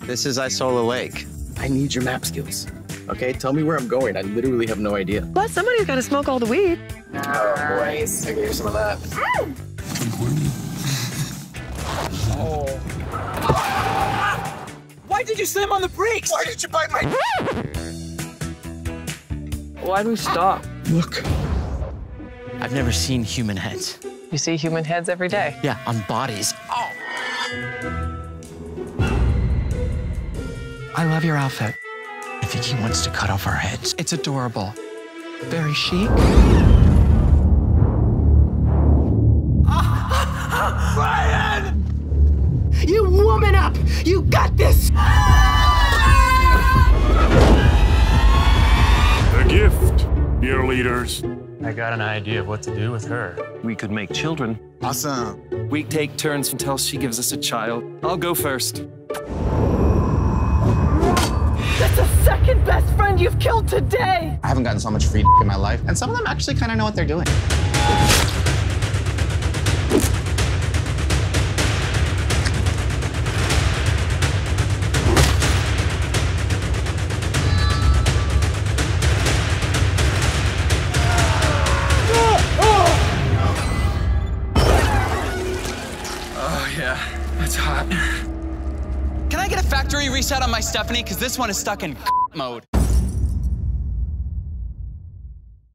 This is Isola Lake. I need your map skills. Okay, tell me where I'm going. I literally have no idea. But somebody's got to smoke all the weed. Oh boy, I can hear some of that. Oh. Why did you slam on the brakes? Why did you bite my? Why'd we stop? Look. I've never seen human heads. You see human heads every day. Yeah, on bodies. Oh. I love your outfit. I think he wants to cut off our heads. It's adorable. Very chic. Brian! You woman up! You got this! The gift, dear leaders. I got an idea of what to do with her. We could make children. Awesome. We take turns until she gives us a child. I'll go first. That's the second best friend you've killed today! I haven't gotten so much free in my life, and some of them actually kind of know what they're doing. It's hot. Can I get a factory reset on my Stephanie? Because this one is stuck in mode.